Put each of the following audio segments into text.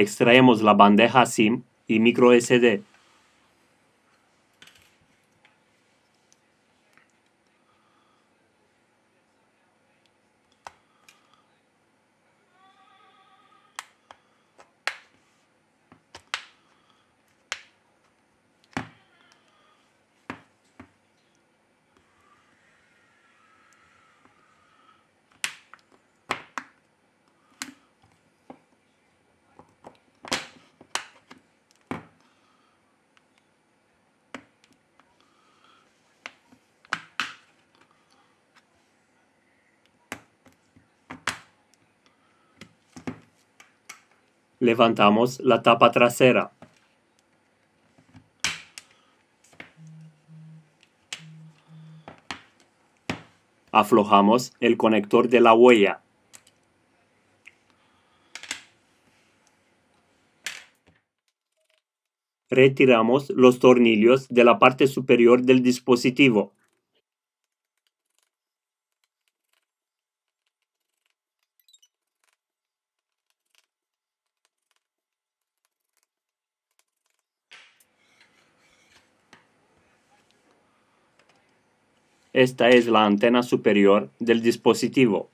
Extraemos la bandeja SIM y micro Levantamos la tapa trasera. Aflojamos el conector de la huella. Retiramos los tornillos de la parte superior del dispositivo. Esta es la antena superior del dispositivo.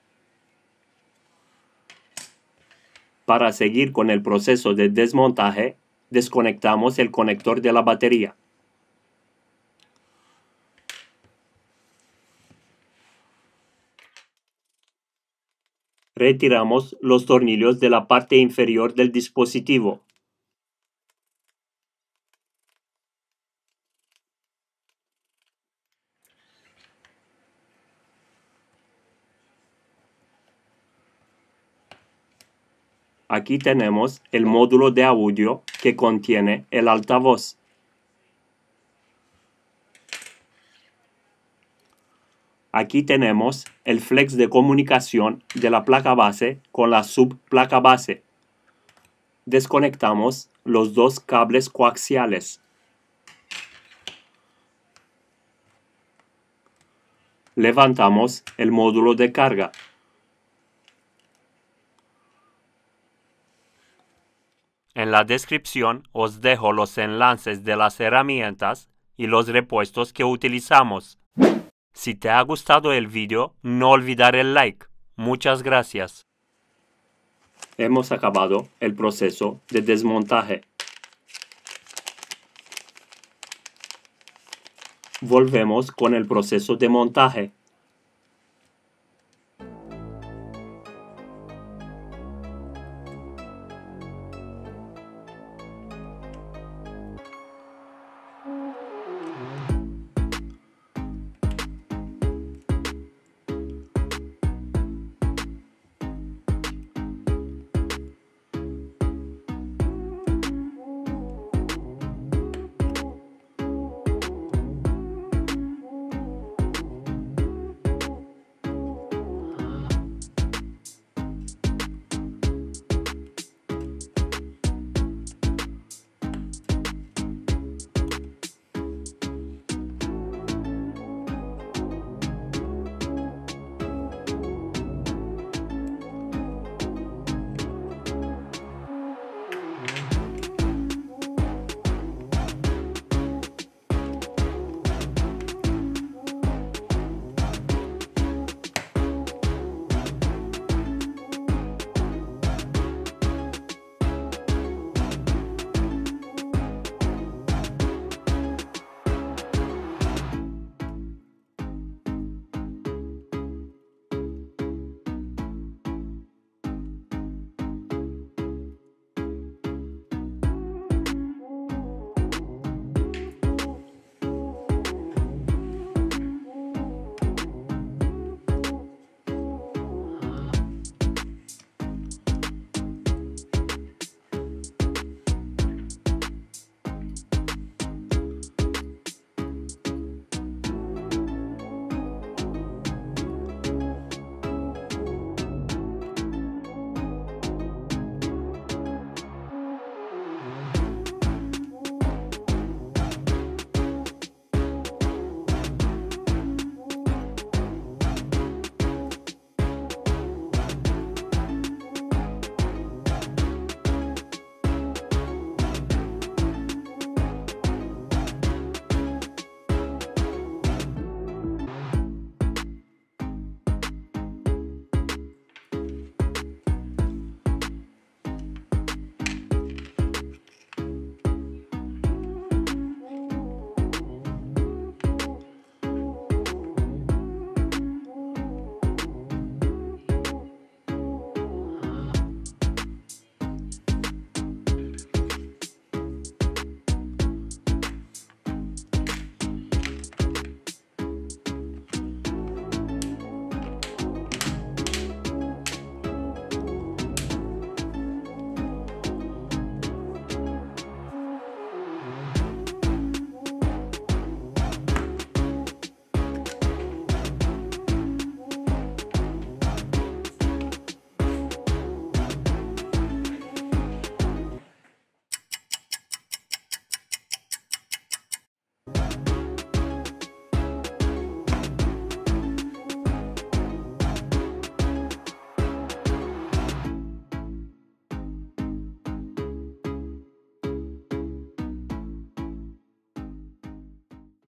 Para seguir con el proceso de desmontaje, desconectamos el conector de la batería. Retiramos los tornillos de la parte inferior del dispositivo. Aquí tenemos el módulo de audio que contiene el altavoz. Aquí tenemos el flex de comunicación de la placa base con la subplaca base. Desconectamos los dos cables coaxiales. Levantamos el módulo de carga. En la descripción os dejo los enlaces de las herramientas y los repuestos que utilizamos. Si te ha gustado el vídeo, no olvidar el like. Muchas gracias. Hemos acabado el proceso de desmontaje. Volvemos con el proceso de montaje.